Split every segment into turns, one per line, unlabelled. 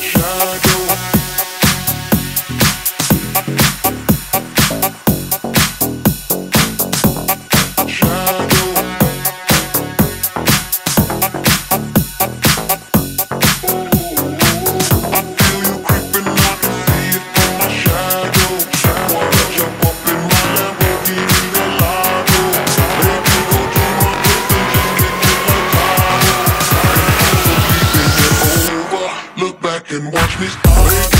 shadow. And watch me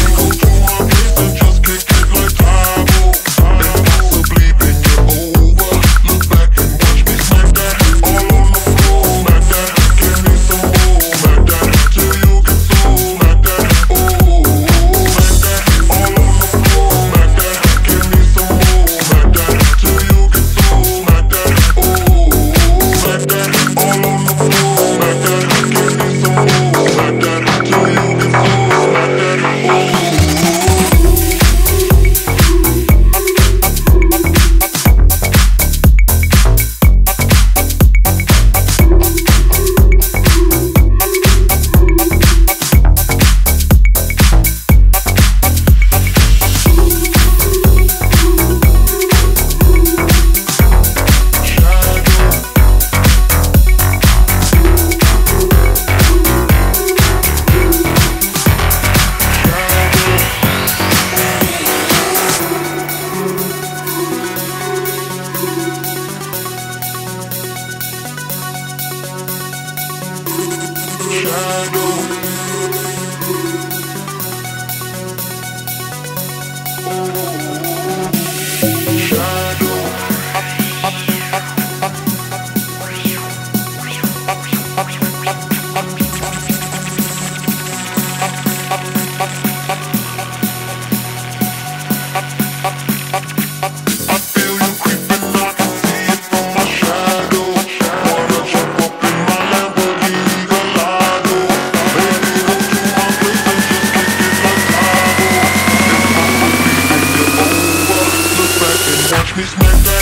shadow This my bad.